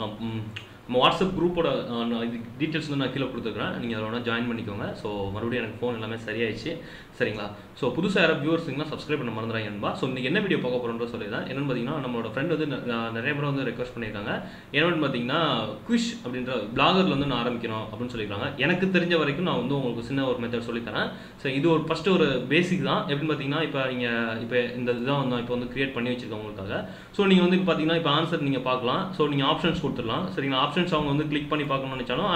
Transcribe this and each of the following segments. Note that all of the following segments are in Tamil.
நான் ம், நம்ம வாட்ஸ்அப் குரூப்போட நான் இது டீட்டெயில்ஸ் வந்து நான் கீழே கொடுத்துருக்கேன் நீங்கள் அதில் வேணால் ஜாயின் பண்ணிக்கோங்க. ஸோ மறுபடியும் எனக்கு ஃபோன் எல்லாமே சரியாயிடுச்சு. சரிங்களா? ஸோ புதுசாக யாரும் வியூவர்ஸுங்கன்னா சப்ஸ்கிரைப் பண்ண மறந்துறாங்கன்பா ஸோ இன்றைக்கி என்ன வீடியோ பார்க்க போகிறோன்ற சொல்லிடுறேன். என்னென்னு பார்த்தீங்கன்னா நம்மளோட ஃப்ரெண்ட் வந்து நான் நிறைய முறை வந்து ரெக்வஸ்ட் பண்ணியிருக்காங்க. என்னென்னு பார்த்தீங்கன்னா குவிஷ் அப்படின்ற பிளாகரில் வந்து நான் ஆரம்பிக்கணும் அப்படின்னு சொல்லியிருக்காங்க. எனக்கு தெரிஞ்ச வரைக்கும் நான் வந்து உங்களுக்கு சின்ன ஒரு மெத்தட் சொல்லித்தரேன் ஸோ இது ஒரு ஃபஸ்ட்டு ஒரு பேசிக் தான். எப்படின்னு பார்த்தீங்கன்னா இப்போ நீங்கள் இப்போ இந்த இதுதான் வந்து இப்போ வந்து கிரியேட் பண்ணி வச்சிருக்கேன் உங்களுக்காக. ஸோ நீங்கள் வந்து பார்த்தீங்கன்னா இப்போ ஆன்சர் நீங்கள் பார்க்கலாம். ஸோ நீங்கள் ஆப்ஷன்ஸ் கொடுத்துடலாம். சரிங்களா? ஆப்ஷன்ஸ் அவங்க வந்து கிளிக் பண்ணி பார்க்கணும்னு நினச்சாலும்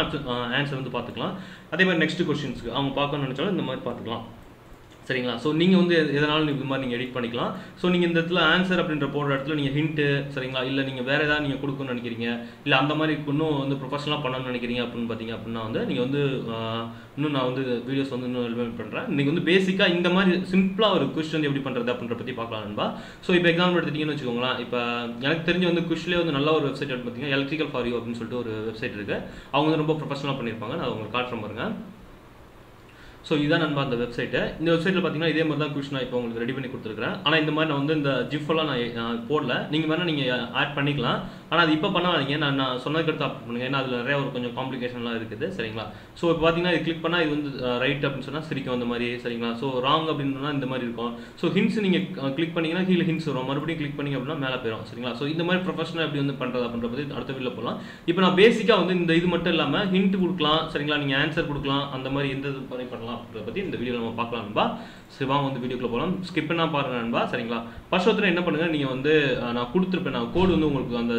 ஆன்சர் வந்து பார்த்துக்கலாம். அதே மாதிரி நெக்ஸ்ட் கொஸ்டின்ஸ்க்கு அவங்க பார்க்கணும்னு நினச்சாலும் இந்த மாதிரி பார்த்துக்கலாம். சரிங்களா? ஸோ நீங்கள் வந்து எதனாலும் இது மாதிரி நீங்கள் எடிட் பண்ணிக்கலாம். ஸோ நீங்கள் இந்த இடத்துல ஆன்சர் அப்படின்ற போடுற இடத்துல நீங்கள் ஹிண்ட்டு சரிங்களா? இல்லை நீங்கள் வேறு ஏதாவது நீங்கள் கொடுக்கணும்னு நினைக்கிறீங்க. இல்லை அந்த மாதிரி இன்னும் வந்து ப்ரொஃபஷனலாக பண்ணணும்னு நினைக்கிறீங்க அப்படின்னு பார்த்தீங்க அப்படின்னா வந்து நீங்கள் வந்து இன்னும் நான் வந்து வீடியோஸ் வந்து இன்னும் எலிமெண்ட் பண்ணுறேன் நீங்கள் வந்து பேசிக்காக இந்த மாதிரி சிம்பிளாக ஒரு கொஸ்டின் எப்படி பண்ணுறது அப்படின்ற பற்றி பார்க்கலாம் நண்பா. ஸோ இப்போ எக்ஸாம்பிள் எடுத்துட்டீங்கன்னு வச்சுக்கோங்களேன். இப்போ எனக்கு தெரிஞ்ச வந்து குஷ்லேயே வந்து நல்ல ஒரு வெப்சைட் பார்த்தீங்கன்னா எலக்ட்ரிக்கல் ஃபார் யூ அப்படின்னு சொல்லிட்டு ஒரு வெப்சைட் இருக்குது அவங்க வந்து ரொம்ப ப்ரொஃபஷனலாக பண்ணியிருப்பாங்க. நான் உங்களுக்கு காட்டுற பாருங்க. ஸோ இதுதான் நண்பா அந்த வெப்சைட்டை இந்த வெப்சைட்டில் பார்த்தீங்கன்னா இதே மாதிரி தான் கொஷின் நான் இப்போ உங்களுக்கு ரெடி பண்ணி கொடுத்துருக்கேன் ஆனால் இந்த மாதிரி நான் வந்து இந்த ஜிஃபெல்லாம் நான் நான் போடல. நீங்கள் வேணால் நீங்கள் ஆட் பண்ணிக்கலாம். ஆனால் அது இப்போ பண்ணாதீங்க. நான் நான் சொன்னதுக்கு அடுத்து அப்லோட் பண்ணுங்க. ஏன்னா அதில் நிறைய ஒரு கொஞ்சம் காம்ப்ளிகேஷன்லாம் இருக்குது. சரிங்களா? ஸோ இப்போ பார்த்தீங்கன்னா இது கிளிக் பண்ணால் இது வந்து ரைட் அப்படின்னு சொன்னால் சிரிக்கும் அந்த மாதிரி சரிங்களா? ஸோ ராங் அப்படின்னா இந்த மாதிரி இருக்கும். ஸோ ஹின்ஸ் நீங்கள் கிளிக் பண்ணீங்கன்னா கீழே ஹின்ஸ் வரும். மறுபடியும் கிளிக் பண்ணிங்க அப்படின்னா மேலே போயிடும் சரிங்களா? ஸோ இந்த மாதிரி ப்ரொஃபஷனல் எப்படி வந்து பண்ணுறது அப்படின்ற பற்றி அடுத்த வீட்டில் போகலாம் இப்போ நான் பேசிக்காக வந்து இந்த இது மட்டும் இல்லாமல் ஹிண்ட் கொடுக்கலாம். சரிங்களா? நீங்கள் ஆன்சர் கொடுக்கலாம். அந்த மாதிரி எந்த இது பண்ணி பண்ணலாம் அப்படின்றத பற்றி இந்த வீடியோ நம்ம பார்க்கலாம் நண்பா. சிவா வந்து வீடியோக்குள்ள போகலாம் ஸ்கிப் பண்ணா பாருங்க நண்பா. சரிங்களா? ஃபர்ஸ்ட் ஒருத்தர் என்ன பண்ணுங்க? நீங்கள் வந்து நான் கொடுத்துருப்பேன். நான் கோடு வந்து உங்களுக்கு அந்த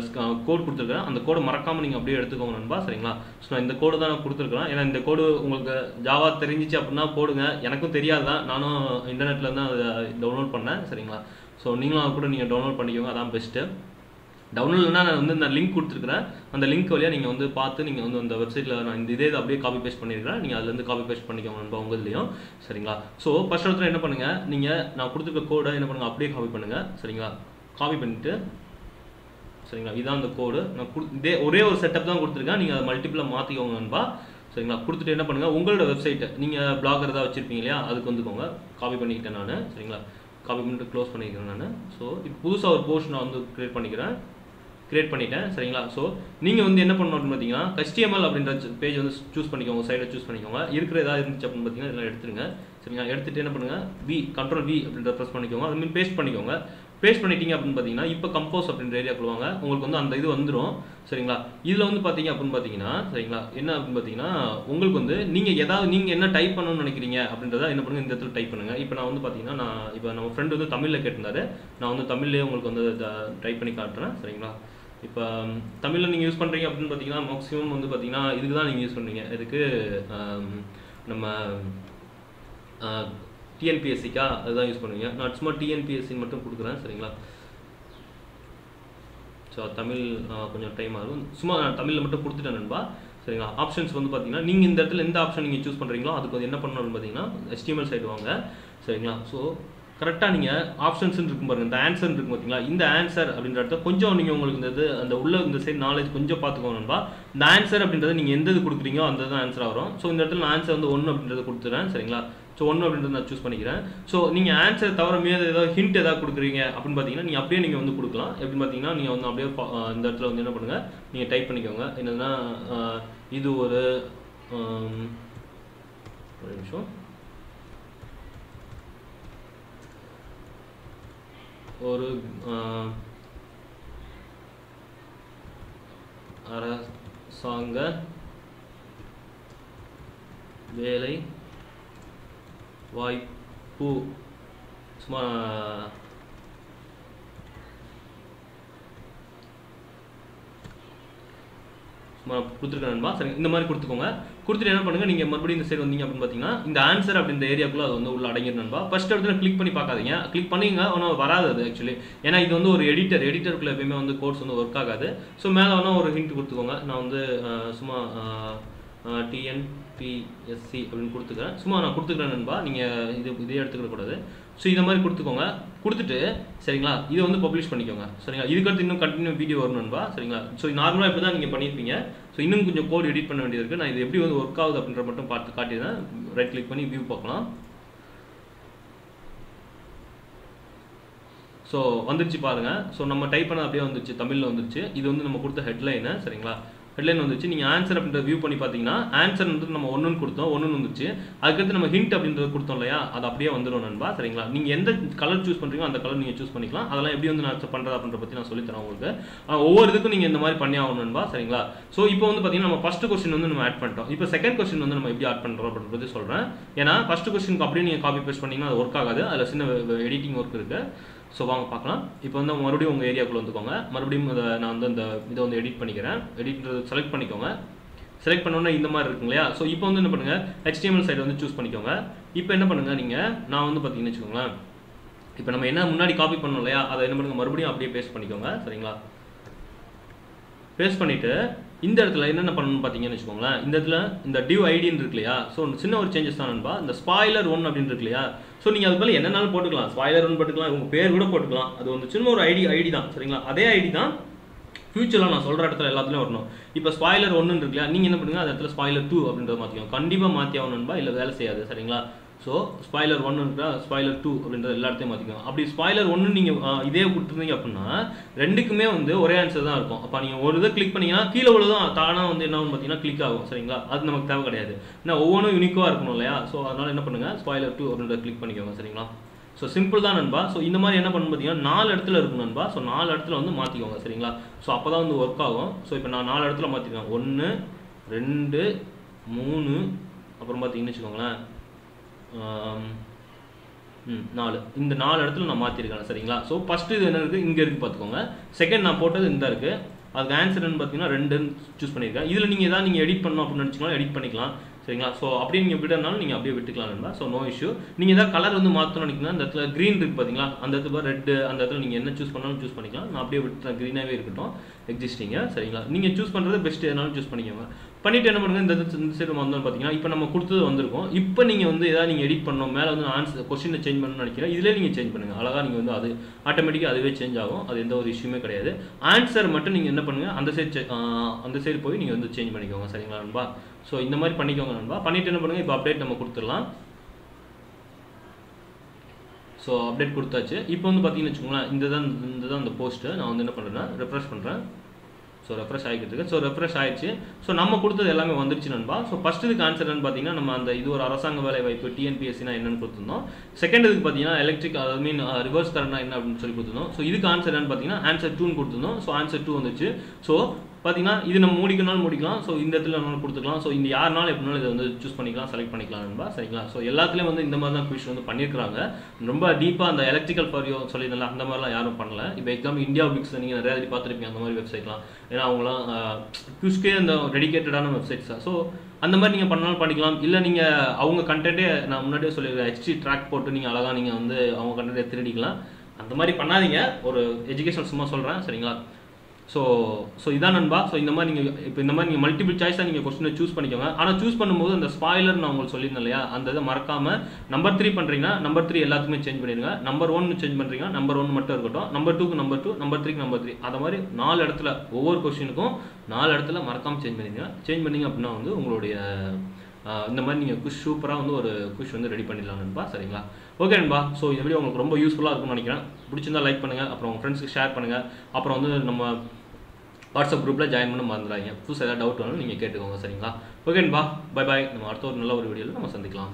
கோட் கொடுத்துருக்கேன் அந்த கோடை மறக்காமல் நீங்கள் அப்படியே எடுத்துக்கோங்க நண்பா சரிங்களா? ஸோ நான் இந்த கோடு தான் நான் கொடுத்துருக்கேன் ஏன்னா இந்த கோடு உங்களுக்கு ஜாவா தெரிஞ்சிச்சு அப்படின்னா போடுங்க. எனக்கும் தெரியாது தான் நானும் இன்டர்நெட்டில் தான் அதை டவுன்லோட் பண்ணேன் சரிங்களா? ஸோ நீங்களும் கூட நீங்கள் டவுன்லோட் பண்ணிக்கோங்க. அதான் பெஸ்ட்டு டவுன்லோட்னா நான் வந்து இந்த லிங்க் கொடுத்துருக்குறேன். அந்த லிங்க் வழியாக நீங்கள் வந்து பார்த்து நீங்கள் வந்து அந்த வெப்சைட்டில் நான் இந்த இதே இதை அப்படியே காப்பி பேஸ்ட் பண்ணியிருக்கிறேன். நீங்கள் அதுலேருந்து காப்பி பேஸ்ட் பண்ணிக்கோங்க நண்பா உங்கள்லையும் சரிங்களா? ஸோ ஃபர்ஸ்ட் இடத்துல என்ன பண்ணுங்கள் நீங்கள் நான் கொடுத்துருக்க கோடை என்ன பண்ணுங்கள் அப்படியே காப்பி பண்ணுங்கள் சரிங்களா? காப்பி பண்ணிவிட்டு சரிங்களா? இதுதான் அந்த கோடு நான் கொடு இதே ஒரே ஒரு செட்டப் தான் கொடுத்துருக்கேன். நீங்கள் அதை மல்டிப்பிளாக மாற்றிக்கோங்க நண்பா. சரிங்களா? கொடுத்துட்டு என்ன பண்ணுங்கள் உங்களோட வெப்சைட்டை நீங்கள் பிளாகர் ஏதாவது வச்சுருப்பீங்க இல்லையா? அதுக்கு வந்துக்கோங்க. காப்பி பண்ணிக்கிட்டேன் நான். சரிங்களா? காப்பி பண்ணிட்டு க்ளோஸ் பண்ணிக்கிறேன் நான். ஸோ இப்போ புதுசாக ஒரு போஸ்ட் நான் வந்து க்ரியேட் பண்ணிக்கிறேன். க்ரியேட் பண்ணிட்டேன். சரிங்களா? ஸோ நீங்கள் வந்து என்ன பண்ணணும் பார்த்தீங்கன்னா கஸ்டிஎம்எல் அப்படின்ற பேஜ் வந்து சூஸ் பண்ணிக்கோங்க. சைடை சூஸ் பண்ணிக்கோங்க. இருக்கிற ஏதாவது இருந்துச்சு அப்படின்னு பார்த்தீங்கன்னா இதெல்லாம் எடுத்துருங்க. சரிங்களா? எடுத்துகிட்டு என்ன பண்ணுங்கள் வி கண்ட்ரோல் வி அப்படின்ற ப்ரெஸ் பண்ணிக்கோங்க. அது மீன் பேஸ்ட் பண்ணிக்கோங்க. பேஸ்ட் பண்ணிட்டீங்க அப்படின்னு பார்த்தீங்கன்னா இப்போ கம்போஸ் அப்படின்ற ஏரியா வாங்க உங்களுக்கு வந்து அந்த இது வந்துடும் சரிங்களா? இதில் வந்து பார்த்தீங்க அப்படின்னு பார்த்தீங்கன்னா சரிங்களா? என்ன அப்படின்னு பார்த்தீங்கன்னா உங்களுக்கு வந்து நீங்கள் ஏதாவது நீங்கள் என்ன டைப் பண்ணணும்னு நினைக்கிறீங்க அப்படின்றத என்ன பண்ணுங்க இந்த இடத்துல டைப் பண்ணுங்கள் இப்போ நான் வந்து பார்த்தீங்கன்னா நான் இப்போ நம்ம ஃப்ரெண்டு வந்து தமிழில் கேட்டிருந்தாரு. நான் வந்து தமிழ்லேயே உங்களுக்கு வந்து டைப் பண்ணி காட்டுறேன். சரிங்களா? இப்போ தமிழில் நீங்கள் யூஸ் பண்ணுறீங்க அப்படின்னு பார்த்தீங்கன்னா மேக்ஸிமம் வந்து பார்த்தீங்கன்னா இதுக்கு தான் நீங்கள் யூஸ் பண்ணுறீங்க இதுக்கு நம்ம டிஎன்பிஎஸ்சிக்கா அதுதான் யூஸ் பண்ணுவீங்க. நான் சும்மா டிஎன்பிஎஸ்சி மட்டும் கொடுக்குறேன் சரிங்களா? ஸோ தமிழ் கொஞ்சம் டைம் ஆகும். சும்மா நான் தமிழில் மட்டும் கொடுத்துட்டேன் நண்பா. சரிங்களா? ஆப்ஷன்ஸ் வந்து பார்த்தீங்கன்னா நீங்கள் இந்த இடத்துல எந்த ஆப்ஷன் நீங்கள் சூஸ் பண்ணுறீங்களோ அதுக்கு வந்து என்ன பண்ணணும்னு பார்த்தீங்கன்னா எஸ்டிஎம்எல் சைடு வாங்க. சரிங்களா? ஸோ கரெக்டாக நீங்கள் ஆப்ஷன்ஸ் இருக்கும் பாருங்கள் இந்த ஆன்சர் இருக்கும் பார்த்தீங்களா இந்த ஆன்சர் அப்படின்ற இடத்த கொஞ்சம் நீங்கள் உங்களுக்கு இந்த இது அந்த உள்ள இந்த சைடு நாலேஜ் கொஞ்சம் பார்த்துக்கோங்க இந்த ஆன்சர் அப்படின்றத நீங்கள் எந்த இது கொடுக்குறீங்களோ அந்த தான் ஆன்சர் வரும். ஸோ இந்த இடத்துல நான் ஆன்சர் வந்து ஒன்று அப்படின்றத கொடுத்துறேன். சரிங்களா? ஸோ ஒன்று அப்படின்றத நான் சூஸ் பண்ணிக்கிறேன். ஸோ நீங்கள் ஆன்சர் தவிர மீது ஏதாவது ஹிண்ட் ஏதாவது கொடுக்குறீங்க அப்படின்னு பார்த்தீங்கன்னா நீங்கள் அப்படியே நீங்கள் வந்து கொடுக்கலாம். எப்படின்னு பார்த்தீங்கன்னா நீங்கள் வந்து அப்படியே பா- இந்த இடத்துல வந்து என்ன பண்ணுங்கள் நீங்கள் டைப் பண்ணிக்கோங்க. என்னதுன்னா இது ஒரு ஒரு நிமிஷம். ஒரு அரசாங்க வேலை வாய்ப்பு சும்மா சும்மா கொடுத்துருக்கேன் நண்பா? சரி இந்த மாதிரி கொடுத்துக்கோங்க. கொடுத்துட்டு என்ன பண்ணுங்க? நீங்க மறுபடியும் இந்த சைடு வந்தீங்க அப்படின்னு பார்த்தீங்கன்னா இந்த ஆன்சர் அப்படின்ற ஏரியாக்குள்ள அது வந்து உள்ள அடங்கிடும் நண்பா. ஃபர்ஸ்ட் இடத்துல கிளிக் பண்ணி பார்க்காதீங்க. கிளிக் பண்ணிங்க ஆனால் வராது அது ஆக்சுவலி ஏன்னா இது வந்து ஒரு எடிட்டர் எடிட்டருக்குள்ள எப்பயுமே வந்து கோர்ஸ் வந்து ஒர்க் ஆகாது. ஸோ மேலே வேணா ஒரு ஹிண்ட் கொடுத்துக்கோங்க. நான் வந்து சும்மா டிஎன்பிஎஸ்சி அப்படின்னு கொடுத்துக்கிறேன். சும்மா நான் கொடுத்துக்கிறேன் நண்பா. நீங்கள் இது இதே எடுத்துக்கிற கூடாது ஸோ இந்த மாதிரி கொடுத்துக்கோங்க. கொடுத்துட்டு சரிங்களா? இதை வந்து பப்ளிஷ் பண்ணிக்கோங்க. சரிங்களா? இதுக்கடுத்து இன்னும் கண்டினியூ வீடியோ வரணும்பா சரிங்களா? ஸோ நார்மலாக இப்படி தான் நீங்கள் பண்ணியிருப்பீங்க ஸோ இன்னும் கொஞ்சம் கோட் எடிட் பண்ண வேண்டியது இருக்குது நான் இது எப்படி வந்து ஒர்க் ஆகுது அப்படின்ற மட்டும் பார்த்து காட்டிடுறேன். ரைட் கிளிக் பண்ணி வியூ பார்க்கலாம். ஸோ வந்துருச்சு பாருங்கள் ஸோ நம்ம டைப் பண்ண அப்படியே வந்துருச்சு. தமிழில் வந்துருச்சு. இது வந்து நம்ம கொடுத்த ஹெட்லைனு சரிங்களா? ஹெட்லைன் வந்துச்சு. நீங்கள் ஆன்சர் அப்படின்ற வியூ பண்ணி பார்த்தீங்கன்னா ஆன்சர் வந்து நம்ம ஒன்றுன்னு கொடுத்தோம் ஒன்றுன்னு வந்துச்சு. அதுக்கடுத்து நம்ம ஹிண்ட் அப்படின்றத கொடுத்தோம் இல்லையா? அது அப்படியே வந்துடும் நண்பா சரிங்களா? நீங்கள் எந்த கலர் சூஸ் பண்ணுறீங்களோ அந்த கலர் நீங்கள் சூஸ் பண்ணிக்கலாம். அதெல்லாம் எப்படி வந்து நான் பண்ணுறது அப்படின்ற பற்றி நான் சொல்லித்தரேன் உங்களுக்கு. ஒவ்வொரு இதுக்கும் நீங்கள் இந்த மாதிரி பண்ணி ஆகணும் நண்பா சரிங்களா? ஸோ இப்போ வந்து பார்த்தீங்கன்னா நம்ம ஃபஸ்ட்டு கொஸ்டின் வந்து நம்ம ஆட் பண்ணிட்டோம். இப்போ செகண்ட் கொஸ்டின் வந்து நம்ம எப்படி ஆட் பண்ணுறோம் அப்படின்றது சொல்கிறேன் ஏன்னா ஃபஸ்ட்டு கொஸ்டினுக்கு அப்படியே நீங்கள் காப்பி பேஸ்ட் பண்ணிங்கன்னா அது ஒர்க் ஆகாது. அதில் சின்ன எடிட்டிங் ஒர்க் இருக்குது ஸோ வாங்க பார்க்கலாம். இப்போ வந்து மறுபடியும் உங்கள் ஏரியாக்குள்ளே வந்துக்கோங்க. மறுபடியும் அதை நான் வந்து அந்த இதை வந்து எடிட் பண்ணிக்கிறேன். எடிட்ன்றது செலக்ட் பண்ணிக்கோங்க. செலக்ட் பண்ணோன்னே இந்த மாதிரி இருக்கும் இல்லையா ஸோ இப்போ வந்து என்ன பண்ணுங்கள் ஹெச்டிஎம்எல் சைடு வந்து சூஸ் பண்ணிக்கோங்க. இப்போ என்ன பண்ணுங்கள் நீங்கள் நான் வந்து பார்த்தீங்கன்னு வச்சுக்கோங்களேன். இப்போ நம்ம என்ன முன்னாடி காப்பி பண்ணோம் இல்லையா? அதை என்ன பண்ணுங்கள் மறுபடியும் அப்படியே பேஸ்ட் பண்ணிக்கோங்க. சரிங்களா? பேஸ்ட் பண்ணிவிட்டு இந்த இடத்துல என்னென்ன பண்ணணும்னு பார்த்தீங்கன்னு வச்சுக்கோங்களேன். இந்த இடத்துல இந்த டிவ் ஐடின்னு இருக்கு இல்லையா? ஸோ சின்ன ஒரு சேஞ்சஸ் தான் நண்பா. இந்த ஸ்பாய்லர் ஒன் அப்படின்னு இருக்கு இல்லையா? ஸோ நீங்கள் அது மேலே என்னென்னாலும் போட்டுக்கலாம். ஸ்பாய்லர் ஒன் போட்டுக்கலாம். உங்கள் பேர் கூட போட்டுக்கலாம். அது வந்து சின்ன ஒரு ஐடி ஐடி தான். சரிங்களா? அதே ஐடி தான் ஃபியூச்சரில் நான் சொல்கிற இடத்துல எல்லாத்துலையும் வரணும். இப்போ ஸ்பாய்லர் ஒன்று இருக்கு இல்லையா? நீங்கள் என்ன பண்ணுங்கள் அந்த இடத்துல ஸ்பாய்லர் டூ அப்படின்றத மாற்றிக்கோங்க கண்டிப்பாக மாற்றி ஆகணும்பா இல்லை வேலை செய்யாது. சரிங்களா? ஸோ ஸ்பாய்லர் ஒன்று இருக்கா ஸ்பாய்லர் டூ அப்படின்றத எல்லா இடத்தையும் மாற்றிக்கோங்க அப்படி ஸ்பாய்லர் ஒன்று நீங்கள் இதே கொடுத்துருந்தீங்க அப்படின்னா ரெண்டுக்குமே வந்து ஒரே ஆன்சர் தான் இருக்கும். அப்போ நீங்கள் ஒரு இதை கிளிக் பண்ணீங்கன்னா கீழே உள்ளதும் தானாக வந்து என்ன பார்த்தீங்கன்னா கிளிக் ஆகும் சரிங்களா? அது நமக்கு தேவை கிடையாது. ஏன்னா ஒவ்வொன்றும் யூனிக்காக இருக்கணும் இல்லையா? ஸோ அதனால் என்ன பண்ணுங்கள் ஸ்பாய்லர் டூ அப்படின்றத கிளிக் பண்ணிக்கோங்க சரிங்களா? ஸோ சிம்பிள் தான் நண்பா. ஸோ இந்த மாதிரி என்ன பண்ணு பார்த்தீங்கன்னா நாலு இடத்துல இருக்கும் நண்பா. ஸோ நாலு இடத்துல வந்து மாற்றிக்கோங்க சரிங்களா? ஸோ அப்போ தான் வந்து ஒர்க் ஆகும். ஸோ இப்போ நான் நாலு இடத்துல மாற்றிருக்கேன் ஒன்று ரெண்டு மூணு அப்புறம் பார்த்தீங்கன்னு வச்சுக்கோங்களேன். நாலு. இந்த நாலு இடத்துல நான் மாற்றிருக்கேன் சரிங்களா? ஸோ ஃபஸ்ட்டு இது என்ன இருக்குது இங்கே இருக்குது பார்த்துக்கோங்க செகண்ட் நான் போட்டது இந்த இருக்குது அதுக்கு என்னன்னு பார்த்தீங்கன்னா ரெண்டுன்னு சூஸ் பண்ணியிருக்கேன் இதில் நீங்கள் எதாவது நீங்கள் எடிட் பண்ணணும் அப்படின்னு நினச்சிக்கலாம் எடிட் பண்ணிக்கலாம் சரிங்களா? ஸோ அப்படியே நீங்கள் விடனாலும் நீங்கள் அப்படியே விட்டுக்கலாம் நண்பா. ஸோ நோ இஷ்யூ நீங்கள் எதாவது கலர் வந்து மாற்றணும் நினைக்கிறேன் அந்த இடத்துல க்ரீன் இருக்குது பார்த்தீங்களா அந்த இடத்துல ரெட்டு அந்த இடத்துல நீங்கள் என்ன சூஸ் பண்ணாலும் சூஸ் பண்ணிக்கலாம். நான் அப்படியே விட்டுறேன். க்ரீனாகவே இருக்கட்டும் எக்ஸிஸ்டிங்க சரிங்களா? நீங்கள் சூஸ் பண்ணுறது பெஸ்ட் எதுனாலும் சூஸ் பண்ணிக்கோங்க. பண்ணிட்டு என்ன பண்ணுங்க இந்த இந்த சைடு வந்தோம்னு பார்த்தீங்கன்னா இப்போ நம்ம கொடுத்தது வந்திருக்கும். இப்போ நீங்கள் வந்து எதாவது நீங்கள் எடிட் பண்ணணும் மேலே வந்து ஆன்சர் கொஸ்டினை சேஞ்ச் பண்ணணும்னு நினைக்கிறேன் இதிலே நீங்கள் சேஞ்ச் பண்ணுங்கள் அழகாக நீங்கள் வந்து அது ஆட்டோமேட்டிக்காக அதுவே சேஞ்ச் ஆகும். அது எந்த ஒரு இஷ்யூமே கிடையாது. ஆன்சர் மட்டும் நீங்கள் என்ன பண்ணுங்க அந்த சைடு அந்த சைடு போய் நீங்கள் வந்து சேஞ்ச் பண்ணிக்கோங்க சரிங்களா நண்பா? ஸோ இந்த மாதிரி பண்ணிக்கோங்க நண்பா. பண்ணிவிட்டு என்ன பண்ணுங்கள் இப்போ அப்டேட் நம்ம கொடுத்துடலாம். ஸோ அப்டேட் கொடுத்தாச்சு. இப்போ வந்து பார்த்தீங்கன்னு வச்சுக்கோங்களேன் இந்த தான் இந்த தான் இந்த போஸ்ட்டு நான் வந்து என்ன பண்ணுறேன்னா ரெஃப்ரெஷ் பண்ணுறேன் ஸோ ரெஃப்ரெஷ் ஆகிக்கிட்டு இருக்கு ஸோ ரெஃப்ரெஷ் ஆயிடுச்சு. ஸோ நம்ம கொடுத்தது எல்லாமே வந்துருச்சு நண்பா. ஸோ ஃபர்ஸ்ட் இதுக்கு ஆன்சர் என்னன்னு பார்த்தீங்கன்னா நம்ம அந்த இது ஒரு அரசாங்க வேலை வாய்ப்பு டிஎன்பிஎஸ்சினா என்னன்னு கொடுத்துருந்தோம். செகண்ட் இதுக்கு பார்த்தீங்கன்னா எலக்ட்ரிக் ஐ மீன் ரிவர்ஸ் கரண்ட்னா என்ன அப்படின்னு சொல்லி கொடுத்துருந்தோம். ஸோ இதுக்கு ஆன்சர் என்னன்னு பார்த்தீங்கன்னா ஆன்சர் டூன்னு கொடுத்துருந்தோம். ஸோ ஆன்சர் டூ வந்துச்சு. ஸோ பார்த்தீங்கன்னா இது நம்ம முடிக்கணும்னாலும் முடிக்கலாம். ஸோ இந்த இடத்துல வேணாலும் கொடுத்துக்கலாம். ஸோ இந்த யாருனாலும் எப்படினாலும் இதை வந்து சூஸ் பண்ணிக்கலாம் செலக்ட் பண்ணிக்கலாம் நண்பா. சரிங்களா? ஸோ எல்லாத்துலேயும் வந்து இந்த மாதிரி தான் குவிஷ் வந்து பண்ணியிருக்காங்க ரொம்ப டீப்பாக அந்த எலக்ட்ரிக்கல் ஃபாரியோ சொல்லியிருந்தால அந்த மாதிரிலாம் யாரும் பண்ணல. இப்போ எக்ஸாம் இந்தியா பிக்ஸ் நீங்கள் நிறைய வாட்டி பார்த்துருப்பீங்க அந்த மாதிரி வெப்சைட்லாம் ஏன்னா அவங்களாம் குவிஸ்க்கே அந்த டெடிகேட்டடான வெப்சைட்ஸ் ஸோ அந்த மாதிரி நீங்கள் பண்ணாலும் பண்ணிக்கலாம். இல்லை நீங்கள் அவங்க கண்டென்ட்டே நான் முன்னாடியே சொல்லியிருக்கேன் ஹெச்டி ட்ராக் போட்டு நீங்கள் அழகாக நீங்கள் வந்து அவங்க கண்டென்ட்டே திருடிக்கலாம். அந்த மாதிரி பண்ணாதீங்க. ஒரு எஜுகேஷன் சும்மா சொல்கிறேன் சரிங்களா? ஸோ ஸோ இதான் நண்பா. ஸோ இந்த மாதிரி நீங்கள் இப்போ இந்த மாதிரி நீங்கள் மல்டிபிள் சாய்ஸாக நீங்கள் கொஸ்டினை சூஸ் பண்ணிக்கோங்க. ஆனால் சூஸ் பண்ணும்போது அந்த ஸ்பாய்லர் நான் உங்களுக்கு சொல்லியிருந்தேன் இல்லையா? அந்த இதை மறக்காமல் நம்பர் த்ரீ பண்ணுறீங்கன்னா நம்பர் த்ரீ எல்லாத்துக்குமே சேஞ்ச் பண்ணிடுங்க. நம்பர் ஒன் சேஞ்ச் பண்ணுறீங்க நம்பர் ஒன் மட்டும் இருக்கட்டும். நம்பர் டூக்கு நம்பர் டூ நம்பர் த்ரீக்கு நம்பர் த்ரீ அதை மாதிரி நாலு இடத்துல ஒவ்வொரு கொஸ்டினுக்கும் நாலு இடத்துல மறக்காமல் சேஞ்ச் பண்ணிடுங்க. சேஞ்ச் பண்ணீங்க அப்படின்னா வந்து உங்களுடைய இந்த மாதிரி நீங்கள் குஷ் சூப்பராக வந்து ஒரு குஷ் வந்து ரெடி பண்ணிடலாம் நண்பா சரிங்களா? ஓகே நண்பா ஸோ இந்த வீடியோ உங்களுக்கு ரொம்ப யூஸ்ஃபுல்லாக இருக்கும்னு நினைக்கிறேன். பிடிச்சிருந்தா லைக் பண்ணுங்கள் அப்புறம் உங்கள் ஃப்ரெண்ட்ஸ்க்கு ஷேர் பண்ணுங்கள் அப்புறம் வந்து நம்ம வாட்ஸ்அப் குரூப்பில் ஜாயின் பண்ண மறந்துடாங்க புதுசாக ஏதாவது டவுட் வேணும் நீங்கள் கேட்டுக்கோங்க சரிங்களா? ஓகே பை பாய் நம்ம அடுத்த ஒரு நல்ல ஒரு வீடியோவில் நம்ம சந்திக்கலாம்.